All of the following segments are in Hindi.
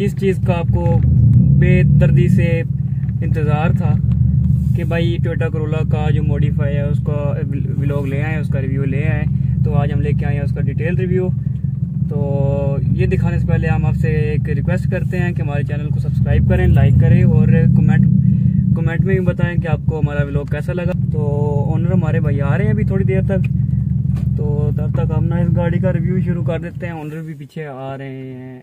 जिस चीज़ का आपको बेदर्दी से इंतज़ार था कि भाई टोयोटा करोला का जो मॉडिफाई है, उसका व्लॉग ले आए, उसका रिव्यू ले आए तो आज हम लेके आए हैं उसका डिटेल रिव्यू तो ये दिखाने से पहले हम आपसे एक रिक्वेस्ट करते हैं कि हमारे चैनल को सब्सक्राइब करें लाइक करें और कमेंट कमेंट में भी बताएँ कि आपको हमारा व्लॉग कैसा लगा। तो ओनर हमारे भाई आ रहे हैं अभी थोड़ी देर तक। तो तब तक हम ना इस गाड़ी का रिव्यू शुरू कर देते हैं। ओनर भी पीछे आ रहे हैं।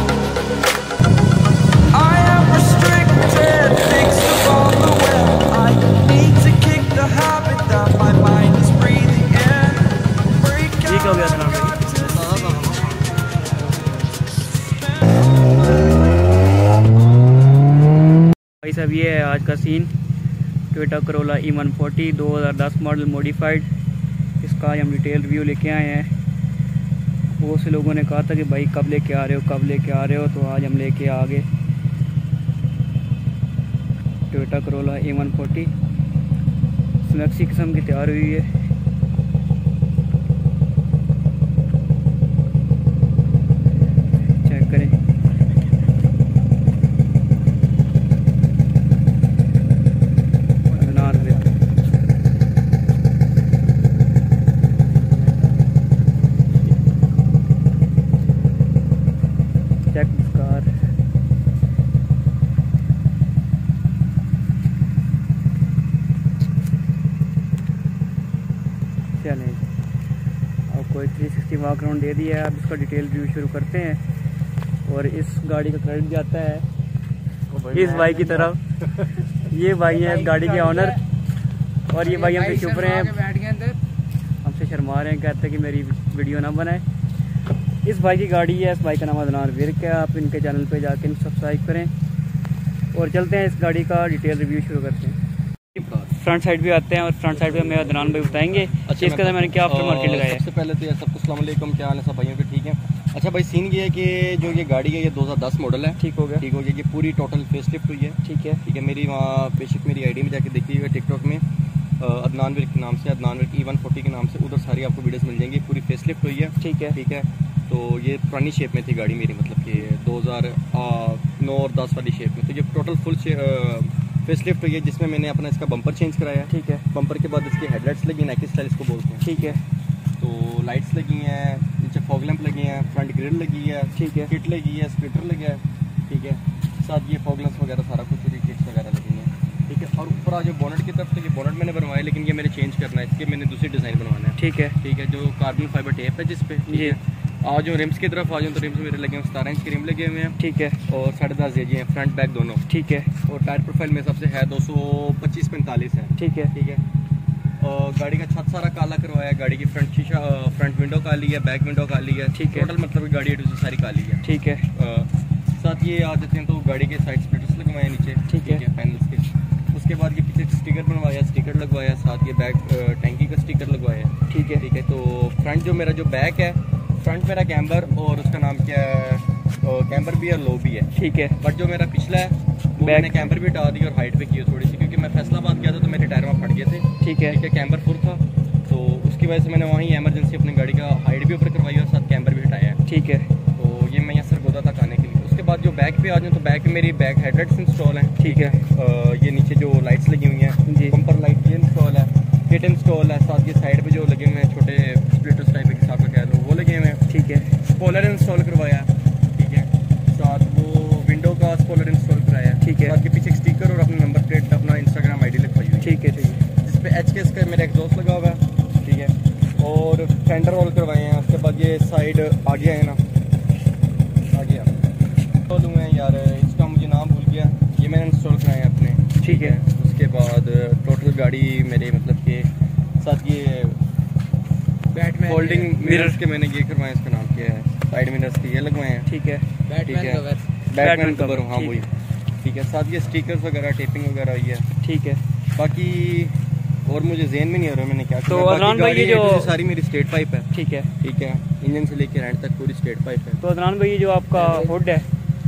साहब ये है, आज का scene Toyota Corolla E one forty दो हज़ार दस मॉडल मॉडिफाइड इसका हम डिटेल रिव्यू लेके आए हैं। बहुत से लोगों ने कहा था कि भाई कब लेके आ रहे हो, कब लेके आ रहे हो तो आज हम लेके आ गए Toyota Corolla E one forty flexi किस्म की तैयार हुई है चेक करें अदनान में चेक कार चलें आपको थ्री सिक्सटी वाक राउंड दे दिया है। अब इसका डिटेल रिव्यू शुरू करते हैं। और इस गाड़ी का क्रेडिट जाता है। इस भाई की तरफ़ ये भाई है गाड़ी के ऑनर और ये भाई हमसे चुप रहे हैं। हमसे शर्मा रहे हैं कहते हैं कि मेरी वीडियो ना बनाए। इस भाई की गाड़ी है इस भाई का नाम अदनान विरक है। आप इनके चैनल पे जाके सब्सक्राइब करें। और चलते हैं इस गाड़ी का डिटेल रिव्यू शुरू करते हैं। फ्रंट साइड भी आते हैं और फ्रंट साइड पे मेरा अदनान भाई बताएँगे अच्छा इसके अंदर मैंने क्या आफ्टर मार्केट लगाया सबसे पहले तो यार सबको सलाम अलैकुम क्या हाल है सब भाइयों के? ठीक है? अच्छा भाई सीन ये है कि जो ये गाड़ी है ये 2010 मॉडल है। ठीक हो गया। ठीक हो गया ये पूरी टोटल फेस लिफ्ट हुई है। ठीक है। ठीक है मेरी वहाँ बेशक मेरी आईडी में जाके देखी हुई है टिकटॉक में। अदनान विर्क के नाम से Adnan Virk E one forty के नाम से उधर सारी आपको वीडियोस मिल जाएँगी पूरी फेस लिफ्ट हुई है। ठीक है। ठीक है? तो ये पुरानी शेप में थी गाड़ी मेरी मतलब कि 2009 और 10 वाली शेप में तो ये टोटल फुल फेस लिफ्ट हुई है जिसमें मैंने अपना इसका बम्पर चेंज कराया। ठीक है। बम्पर के बाद इसकी हेडलाइट्स लगी नाइकी स्टाइल इसको बोलते हैं। ठीक है। तो लाइट्स लगी हैं नीचे फॉग लैंप लगी हैं फ्रंट ग्रिल लगी है ठीक है। किट लगी है स्पीटर लगा है। ठीक है। साथ ये फॉग वगैरह सारा कुछ किट्स वगैरह लगी हैं। ठीक है। और ऊपर आज बोनट की तरफ़ से ये बोनट मैंने बनवाया लेकिन ये मैंने चेंज करना है। इसके मैंने दूसरी डिज़ाइन बनवाना है। ठीक है। ठीक है जो कार्बन फाइबर टेप है जिस पे ठीक है। आज जो रिम्स की तरफ़ आ जाऊँ तो रिम्स मेरे लगे हैं सतारह इंच के रिम लगे हुए हैं। ठीक है। और साढ़े दस जी हैं फ्रंट बैक दोनों। ठीक है। और टायर प्रोफ़ाइल में सबसे है दो सौ पच्चीस पैंतालीस है। ठीक है। ठीक है। और गाड़ी का छत सारा काला करवाया है गाड़ी की फ्रंट शीशा फ्रंट विंडो काली है बैक विंडो काली है। ठीक है। टोटल मतलब गाड़ी सारी काली है। ठीक है। साथ ये आ जाते हैं तो गाड़ी के साइड स्प्लिटर्स लगवाए नीचे। ठीक है। पैनल्स के। उसके बाद ये पीछे स्टिकर बनवाया स्टिकर लगवाया साथ ये बैक टैंकी का स्टिकर लगवाया ठीक है। ठीक है तो फ्रंट जो मेरा जो बैक है फ्रंट मेरा कैम्बर और उसका नाम क्या है? कैम्बर भी है लो भी है। ठीक है। बट जो मेरा पिछला है वो मैंने कैम्बर भी हटा दी और हाइट पे की है थोड़ी सी क्योंकि मैं फैसलाबाद गया था तो मेरे टायर वहाँ फट गए थे। ठीक है। ठीक है कैम्बर फुल था। तो उसकी वजह से मैंने वहीं एमरजेंसी अपनी गाड़ी का हाइट भी ऊपर करवाई और साथ कैम्बर भी हटाया। है ठीक है। तो ये मैं यहाँ सरगोदा तक आने के लिए उसके बाद जो बैक पे आ जाऊँ तो बैक पे मेरी बैक हेडलाइट्स इंस्टॉल हैं। ठीक है। ये नीचे जो लाइट्स लगी हुई हैं जी। हैं बम्पर लाइट ये इंस्टॉल है किट इंस्टॉल है साथ ये साइड पर जो लगे हुए हैं छोटे स्प्लिटर्स टाइप के हिसाब का कह लो वो लगे हुए हैं। ठीक है। स्पॉलर इंस्टॉल करवाया। ठीक है। साथ वो विंडो का स्पॉलर इंस्टॉल कराया। ठीक है। साथ के पीछे स्टिकर और अपना नंबर प्लेट अपना इंस्टाग्राम आईडी लिखवाई हुई ठीक है ठीक है। जिस पे एच के का मेरा एग्जॉस्ट लगा हुआ है। ठीक है। और फेंडर रोल करवाए हैं। उसके बाद ये साइड आ गया है ना। आ। गया इंस्टॉल हुए यार इसका मुझे नाम भूल गया। ये मैंने इंस्टॉल कराए हैं अपने। ठीक है। उसके बाद टोटल गाड़ी मेरे मतलब के साथ ये बैटमैन फोल्डिंग। मिरर्स के मैंने ये करवाए इसका नाम क्या है? साइड मिरर्स के ये लगवाए हैं। ठीक है। ठीक है। बैटमैन कवर हाँ वही। ठीक है साथ ये स्टिकर्स वगैरह टेपिंग वगैरह हुई है। ठीक है। बाकी और मुझे जेन में नहीं आ रहा मैंने क्या तो अदनान भाई, ये जो- Z सारी मेरी स्ट्रेट पाइप है। ठीक है। ठीक है इंजन से लेके एंड तक पूरी स्टेट पाइप है। तो अदनान भाई ये जो आपका हुड है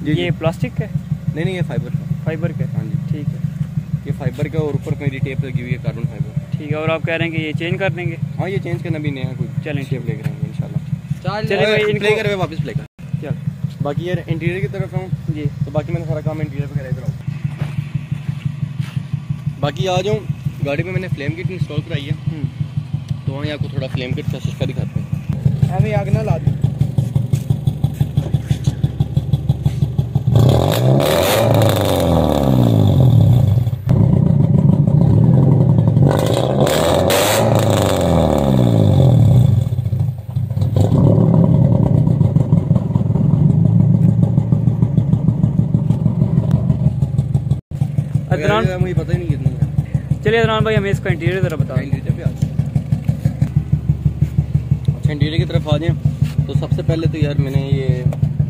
ये प्लास्टिक है? नहीं नहीं ये फाइबर का फाइबर का? है? हाँ जी। ठीक है। ये फाइबर का और ऊपर मेरी टेप लगी हुई है कार्बन फाइबर ठीक है और आप कह रहे हैं कि ये चेंज कर देंगे? हाँ ये चेंज करना भी नया कुछ चलें। शेप लेकर आएँगे इंशाल्लाह। चल चले प्ले कर वापस प्ले कर। चल। बाकी यार इंटीरियर की तरफ़ हूँ जी। तो बाकी मैंने सारा काम इंटीरियर पे करा इधर आऊँ बाकी आ जाऊँ गाड़ी में मैंने फ्लेम किट इंस्टॉल कराई है हम्म। तो वहाँ आपको थोड़ा फ्लेम किट का सिस्का दिखाते हैं। हमें आग ना ला दे। अदनान? मुझे पता ही नहीं कितनी है। चलिए अदनान भाई हमें इसका इंटीरियर ज़रा बताओ। इंटीरियर पे आ जाओ। अच्छा इंटीरियर की तरफ़ आ जाएँ। तो सबसे पहले तो यार मैंने ये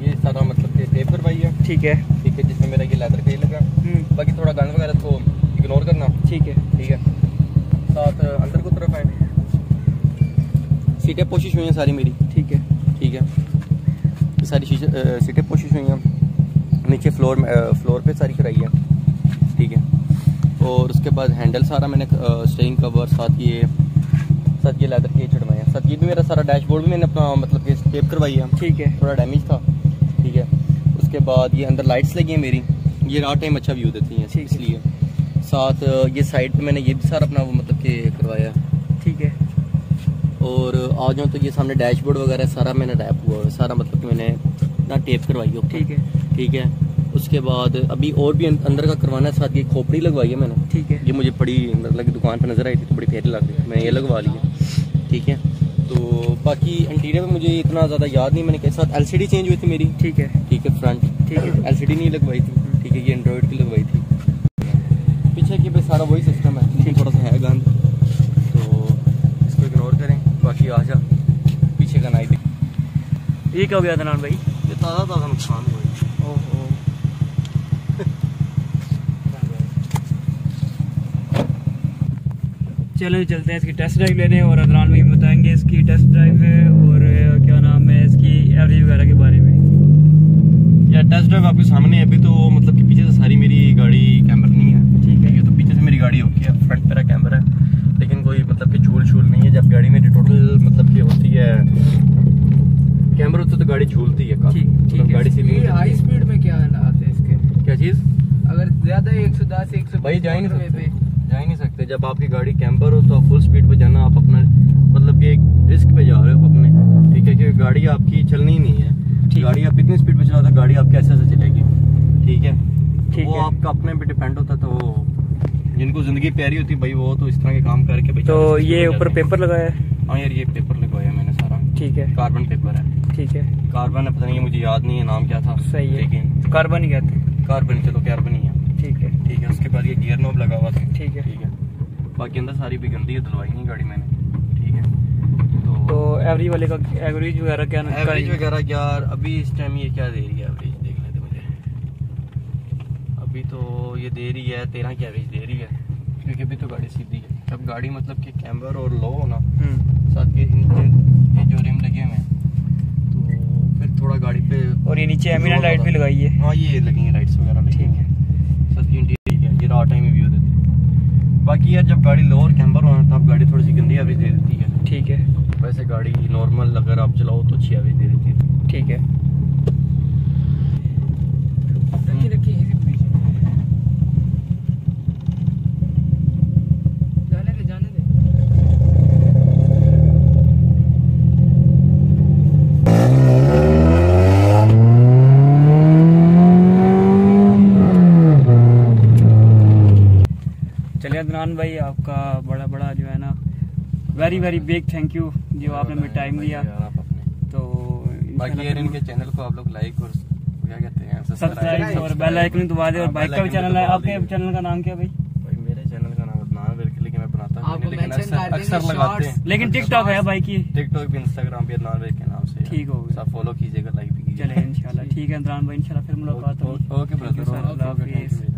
ये सारा मतलब कि टेप करवाई है। ठीक है। ठीक है जिसमें मेरा ये लेदर पेज लगा। हम्म, बाकी थोड़ा गंद वगैरह को इग्नोर करना। ठीक है। ठीक है। साथ अंदर को तरफ़ आए। सीटें पोशिश हुई हैं सारी मेरी। ठीक है। ठीक है। सारी सीटें पोशिश हुई हैं। नीचे फ्लोर फ्लोर पे सारी कराई है। और उसके बाद हैंडल सारा मैंने स्टेरिंग कवर साथ ये साथ ये लेदर के चढ़वाए हैं। साथ ये भी मेरा सारा डैशबोर्ड भी मैंने अपना मतलब कि टेप करवाई है। ठीक है। थोड़ा डैमेज था। ठीक है। उसके बाद ये अंदर लाइट्स लगी हैं मेरी। ये रात टाइम अच्छा व्यू देती हैं इसलिए। साथ ये साइड पे मैंने ये भी सारा अपना वो मतलब कि करवाया है। ठीक है। और आ जाऊँ तो ये सामने डैशबोर्ड वगैरह सारा मैंने रैप हुआ है। सारा मतलब कि मैंने ना टेप करवाई हो ठीक है। ठीक है। उसके बाद अभी और भी अं- अंदर का करवाना है साथ ये खोपड़ी लगवाई है मैंने। ठीक है। ये मुझे बड़ी मतलब कि दुकान पर नज़र आई थी तो बड़ी प्यारी लग रही है मैंने ये लगवा ली है। ठीक है। तो बाकी इंटीरियर में मुझे इतना ज़्यादा याद नहीं मैंने के साथ एलसीडी चेंज हुई थी मेरी। ठीक है। ठीक है फ्रंट ठीक है। एलसीडी नहीं लगवाई थी। ठीक है ये एंड्रॉइड की लगवाई थी। पीछे की भाई सारा वही सिस्टम है। लेकिन थोड़ा सा है गंद। तो इसको इग्नोर करें। बाकी आ जा पीछे का नाई ये क्या हो गया अदनान भाई? ये ताज़ा ताज़ा नुकसान हुआ चलो चलते हैं इसकी टेस्ट ड्राइव लेने और अदनान भाई हमें बताएँगे इसकी टेस्ट ड्राइव और क्या नाम है इसकी एवरेज वगैरह के बारे में। यार टेस्ट ड्राइव आपके सामने है अभी तो मतलब कि पीछे से सारी मेरी गाड़ी कैमरा नहीं है। ठीक है। ये तो पीछे से मेरी गाड़ी ओके है फ्रंट मेरा कैमरा है लेकिन कोई मतलब कि झूल झूल नहीं है जब गाड़ी मेरी टोटल मतलब कि होती है कैमरा होता तो गाड़ी झूलती है काफ़ी। मतलब गाड़ी सीधी ये हाई स्पीड में क्या हालात है इसके? क्या चीज़? अगर ज़्यादा एक सौ दस एक सौ भाई जा नहीं सकते जा ही नहीं सकते। जब आपकी गाड़ी कैंपर हो तो आप फुल स्पीड पे जाना आप अपना मतलब कि एक रिस्क पे जा रहे हो अपने। ठीक है क्योंकि गाड़ी आपकी चलनी ही। नहीं है। गाड़ी आप इतनी स्पीड पे चलाते हो गाड़ी आपकी ऐसे ऐसे चलेगी। ठीक है? तो ठीक वो है। आपका अपने पे डिपेंड होता तो जिनको ज़िंदगी प्यारी होती है भाई वो तो इस तरह के काम करके तो ये ऊपर पेपर लगाया है? हाँ यार ये पेपर लगवाया मैंने सारा। ठीक है। कार्बन पेपर है। ठीक है। कार्बन है पता नहीं मुझे याद नहीं है नाम क्या था। सही है। लेकिन कार्बन ही कहते हैं। कार्बन चलो कार्बन ही है। ठीक है। ठीक है उसके बाद ये गियर नोब लगा हुआ था ठीक है ठीक है बाकी अंदर सारी भी गंदी है धुलवाई नहीं गाड़ी मैंने। ठीक है तो एवरेज वाले का एवरेज वगैरह क्या एवरेज वगैरह यार अभी इस टाइम ये क्या दे रही है एवरेज देख लेते मुझे। अभी तो ये दे रही है तेरह की एवरेज दे रही है। क्योंकि अभी तो गाड़ी सीधी है। जब गाड़ी मतलब कि कैमर और लो हो ना हम्म। साथ इंजन ये जो रिम लगे हुए हैं तो फिर थोड़ा गाड़ी पे और ये नीचे एमिना लाइट भी लगाई है। हाँ ये लगेंगे लाइट्स वगैरह लगेंगे बाकी यार जब गाड़ी लोअर कैम्बर होना था गाड़ी थोड़ी सी गंदी एवरेज दे देती है। ठीक है। वैसे गाड़ी नॉर्मल अगर आप चलाओ तो अच्छी एवरेज दे देती है। ठीक है रखी रखी इसी पीछे जाने दे जाने दे अदनान भाई आपका बड़ा बड़ा जो है ना very very big thank you जो आपने हमें टाइम दिया। यार आप अपने। तो बाकी यार इनके चैनल को आप लोग लाइक और क्या कहते हैं सब्सक्राइब और बेल आइकन दबा दे। और बाइक का भी चैनल है। आपके चैनल का नाम क्या भाई? भाई मेरे चैनल का नाम अदनान बिल्कुल लेकिन बनाता हूँ। लेकिन अक्सर लगाते हैं। लेकिन टिकटॉक है भाई की। टिकटॉक भी इंस्टाग्राम भी अदनान बिल के नाम से। ठीक हो गया। सब फॉलो कीजिएगा लाइक भी कीजिएगा। चले इंशाल्लाह ठीक है अदनान भाई इंशाल्लाह फिर मुलाकात होगी। ओके. ब्रदर अल्लाह हाफिज़। ओके